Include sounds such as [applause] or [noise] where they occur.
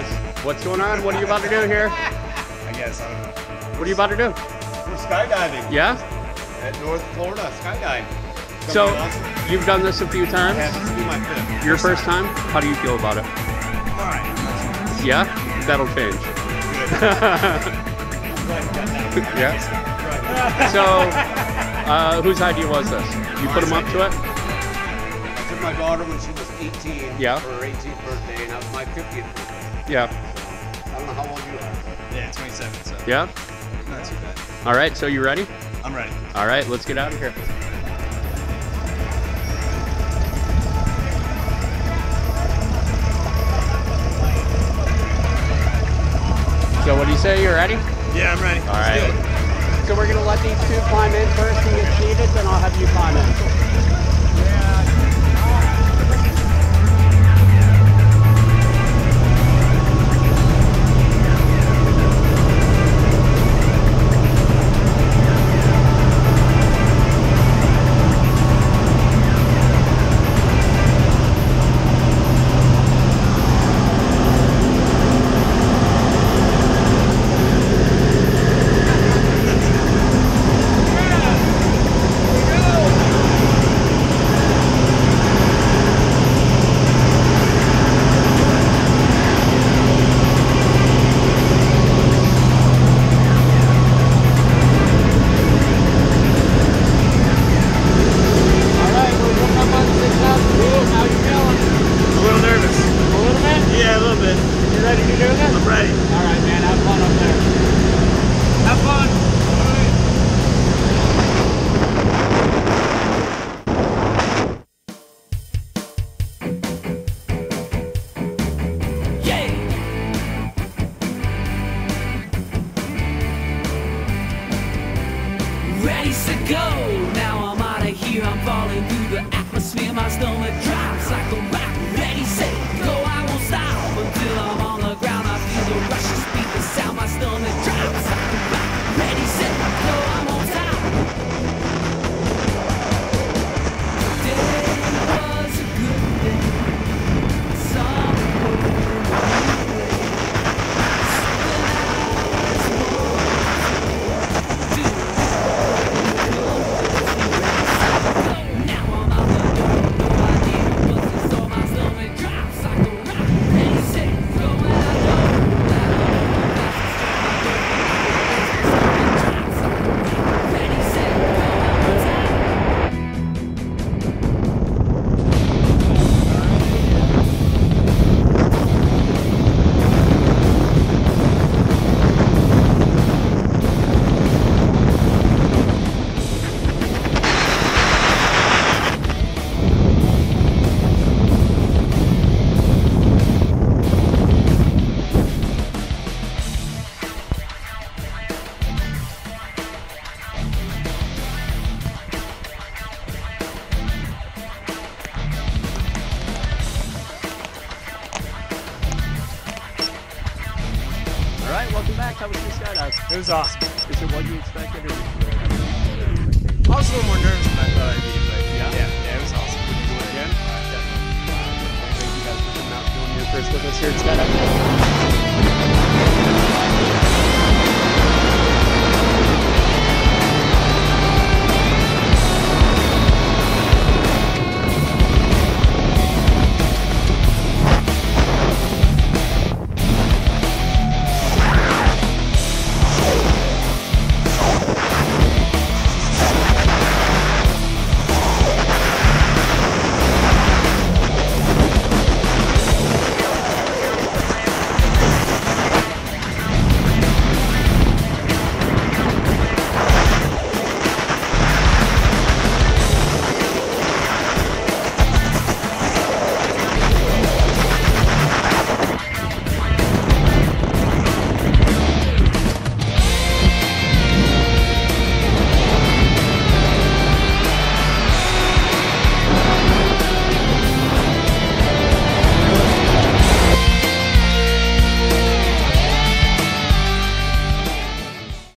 guys. What's going on? What are you about to do here? I guess. I don't know. What are you about to do? We're skydiving Yeah? at North Florida. skydiving. So, awesome. you've done this a few times? have this will be my fifth. Your first time? How do you feel about it? All right. Yeah? That'll change. [laughs] yeah? So, uh, whose idea was this? You put him up to it? I took my daughter when she was 18 Yeah. for her 18th birthday, and that was my 50th birthday. Yeah. I don't know how old you are. Yeah, 27, so Yeah? not too bad. All right, so you ready? I'm ready. All right, let's get out of here. So what do you say? You ready? Yeah, I'm ready. All right. So we're gonna let these two climb in first and get seated, then I'll have you climb in. Ready to do this? I'm ready. All right, man. Have fun up there. Have fun. Ready to go. Now I'm out of here. I'm falling through the atmosphere. My stomach drops like a welcome back. How was your skydive? It was awesome. Is it what you expected? Or I was a little more nervous than I thought I'd be, but Yeah? yeah, yeah, it was awesome. Would you do it again? Thank you guys for coming out doing your first with us here at Skydive.